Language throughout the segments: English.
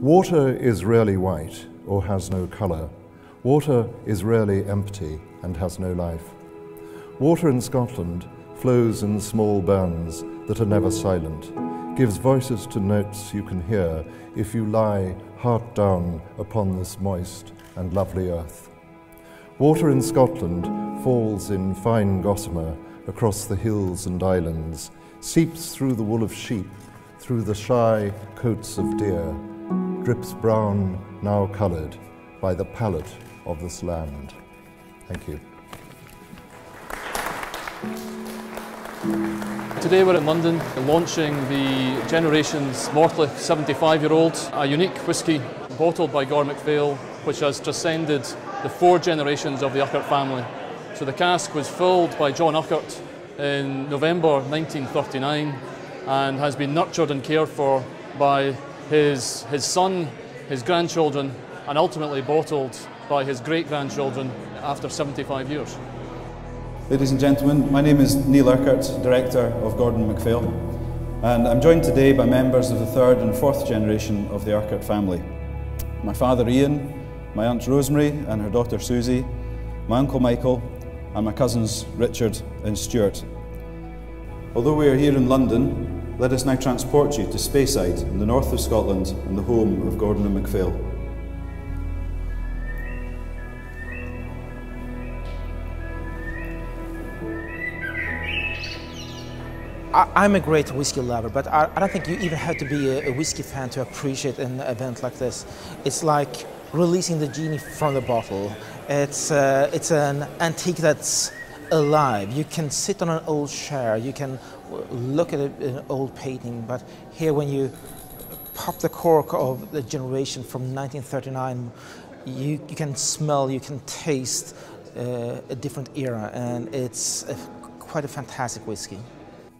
Water is rarely white or has no colour. Water is rarely empty and has no life. Water in Scotland flows in small burns that are never silent, gives voices to notes you can hear if you lie heart down upon this moist and lovely earth. Water in Scotland falls in fine gossamer across the hills and islands, seeps through the wool of sheep, through the shy coats of deer, drips brown, now coloured, by the palate of this land. Thank you. Today we're in London launching the Generations Mortlach 75 year old, a unique whisky bottled by Gordon MacPhail which has transcended the four generations of the Urquhart family. So the cask was filled by John Urquhart in November 1939 and has been nurtured and cared for by his, his son, his grandchildren, and ultimately bottled by his great grandchildren after 75 years. Ladies and gentlemen, my name is Neil Urquhart, Director of Gordon MacPhail, and I'm joined today by members of the third and fourth generation of the Urquhart family. My father Ian, my aunt Rosemary and her daughter Susie, my uncle Michael, and my cousins Richard and Stuart. Although we are here in London, let us now transport you to Speyside in the north of Scotland and the home of Gordon and MacPhail. I, am a great whiskey lover, but I, don't think you even have to be a, a whiskey fan to appreciate an event like this. It's like releasing the genie from the bottle. It's, uh, it's an antique that's alive. You can sit on an old chair, you can look at an old painting, but here when you pop the cork of the generation from 1939, you, you can smell, you can taste uh, a different era, and it's a, quite a fantastic whiskey.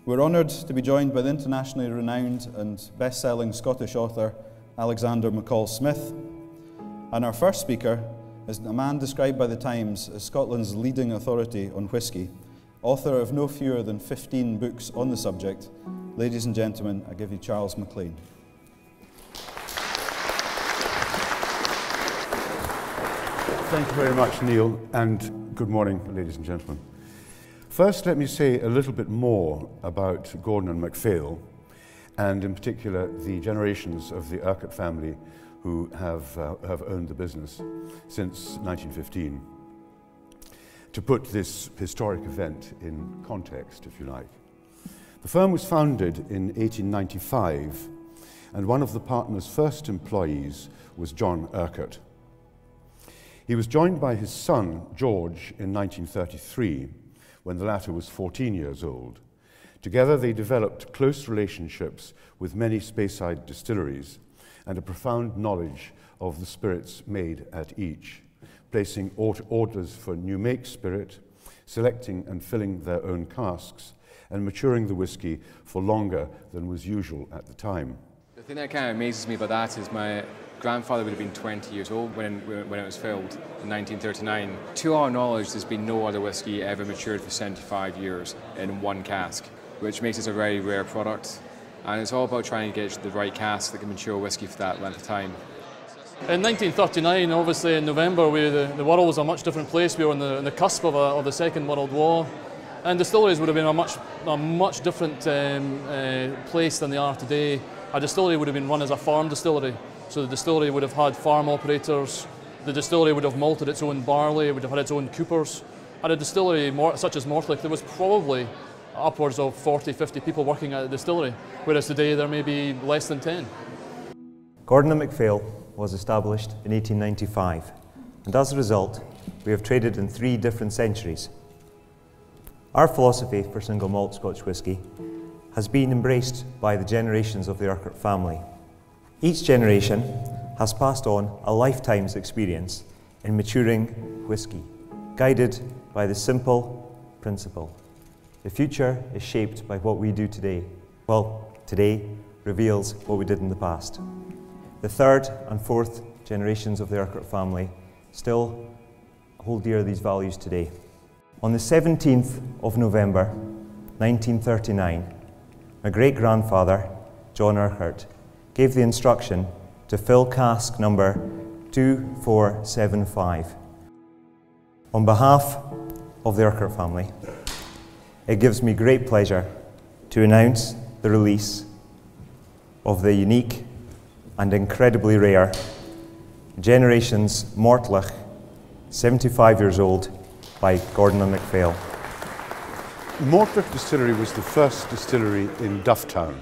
We're honoured to be joined by the internationally renowned and best-selling Scottish author Alexander McCall Smith. And our first speaker is a man described by the Times as Scotland's leading authority on whisky, author of no fewer than 15 books on the subject. Ladies and gentlemen, I give you Charles MacLean. Thank you very much, Neil, and good morning, ladies and gentlemen. First, let me say a little bit more about Gordon and MacPhail, and in particular the generations of the Urquhart family who have, uh, have owned the business since 1915. To put this historic event in context, if you like. The firm was founded in 1895, and one of the partner's first employees was John Urquhart. He was joined by his son, George, in 1933 when the latter was 14 years old. Together, they developed close relationships with many Speyside distilleries and a profound knowledge of the spirits made at each, placing orders for new make spirit, selecting and filling their own casks, and maturing the whisky for longer than was usual at the time. The thing that kind of amazes me about that is my grandfather would have been 20 years old when, when it was filled in 1939. To our knowledge, there's been no other whisky ever matured for 75 years in one cask, which makes it a very rare product. And it's all about trying to get the right cask that can mature whisky for that length of time. In 1939, obviously in November, we, the, the world was a much different place. We were on the, on the cusp of, a, of, the Second World War, and distilleries would have been a much, a much different um, uh, place than they are today. A distillery would have been run as a farm distillery. So the distillery would have had farm operators, the distillery would have malted its own barley, it would have had its own coopers. At a distillery such as Mortlach, there was probably upwards of 40, 50 people working at the distillery, whereas today there may be less than 10. Gordon and MacPhail was established in 1895, and as a result, we have traded in three different centuries. Our philosophy for single malt Scotch whisky has been embraced by the generations of the Urquhart family each generation has passed on a lifetime's experience in maturing whisky, guided by the simple principle. The future is shaped by what we do today. Well, today reveals what we did in the past. The third and fourth generations of the Urquhart family still hold dear these values today. On the 17th of November 1939, my great grandfather, John Urquhart, gave the instruction to fill cask number 2475. On behalf of the Urquhart family, it gives me great pleasure to announce the release of the unique and incredibly rare Generations Mortlach, 75 years old, by Gordon and MacPhail. Mortlach Distillery was the first distillery in Dufftown,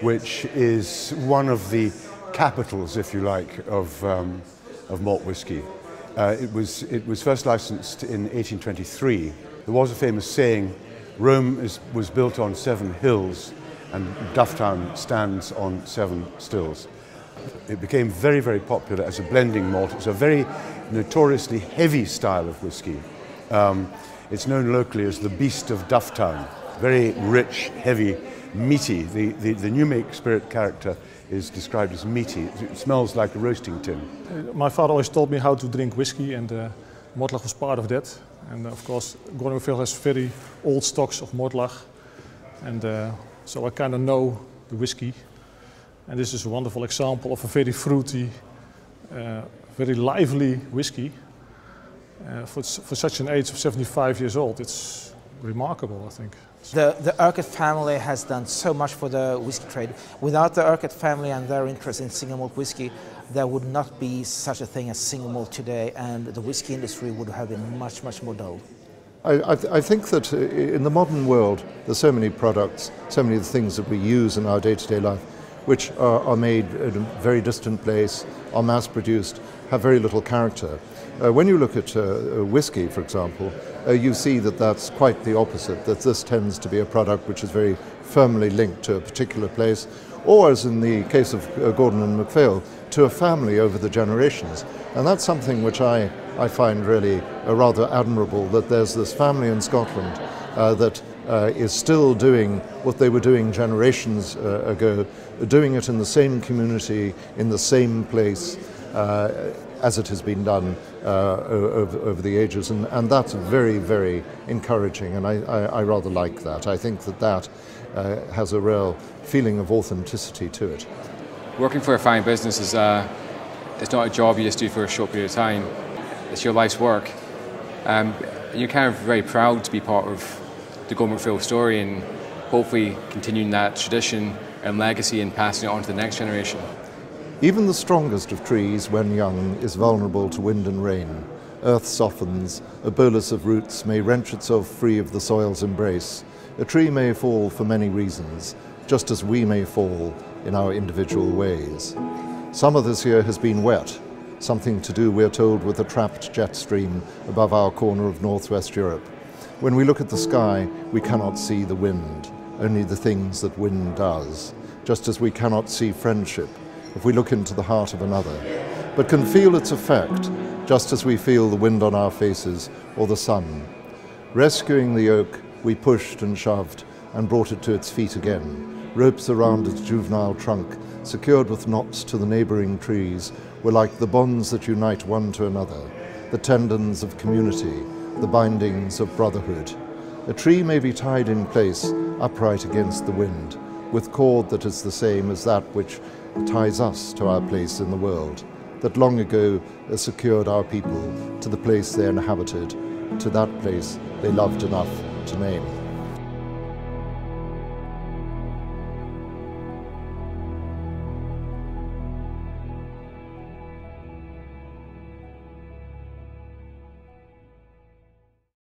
which is one of the capitals, if you like, of, um, of malt whisky. Uh, it, was, it was first licensed in 1823. There was a famous saying, Rome is, was built on seven hills and Dufftown stands on seven stills. It became very, very popular as a blending malt. It's a very notoriously heavy style of whisky. Um, it's known locally as the Beast of Dufftown. Very rich, heavy, meaty. The, the, the new make spirit character is described as meaty. It smells like a roasting tin. My father always told me how to drink whiskey, and uh, Mortlach was part of that. And uh, of course, Gordon has very old stocks of Mortlach, and uh, so I kind of know the whiskey. And this is a wonderful example of a very fruity, uh, very lively whiskey. Uh, for, for such an age of 75 years old, it's remarkable, I think. The, the Urquhart family has done so much for the whiskey trade. Without the Urquhart family and their interest in single malt whiskey, there would not be such a thing as single malt today, and the whiskey industry would have been much, much more dull. I, I, th I, think that uh, in the modern world, there's so many products, so many of the things that we use in our day-to-day life, which are, are, made in a very distant place, are mass-produced, have very little character. Uh, when you look at uh, uh whiskey, for example, uh, you see that that's quite the opposite, that this tends to be a product which is very firmly linked to a particular place, or as in the case of uh, Gordon and MacPhail, to a family over the generations. And that's something which I, I find really uh, rather admirable, that there's this family in Scotland that is still doing what they were doing generations ago, doing it in the same community, in the same place, uh, as it has been done uh, over, over, the ages. And, and, that's very, very encouraging, and I, I, I, rather like that. I think that that uh, has a real feeling of authenticity to it. Working for a fine business is uh, it's not a job you just do for a short period of time. It's your life's work. Um, you're kind of very proud to be part of the MacPhail story and hopefully continuing that tradition and legacy and passing it on to the next generation. Even the strongest of trees, when young, is vulnerable to wind and rain. Earth softens, a bolus of roots may wrench itself free of the soil's embrace. A tree may fall for many reasons, just as we may fall in our individual ways. Summer this year has been wet, something to do, we're told, with a trapped jet stream above our corner of northwest Europe. When we look at the sky, we cannot see the wind, only the things that wind does, just as we cannot see friendship if we look into the heart of another, but can feel its effect just as we feel the wind on our faces or the sun. Rescuing the oak, we pushed and shoved and brought it to its feet again. Ropes around its juvenile trunk, secured with knots to the neighbouring trees, were like the bonds that unite one to another, the tendons of community, the bindings of brotherhood. A tree may be tied in place, upright against the wind, with cord that is the same as that which ties us to our place in the world, that long ago secured our people to the place they inhabited, to that place they loved enough to name.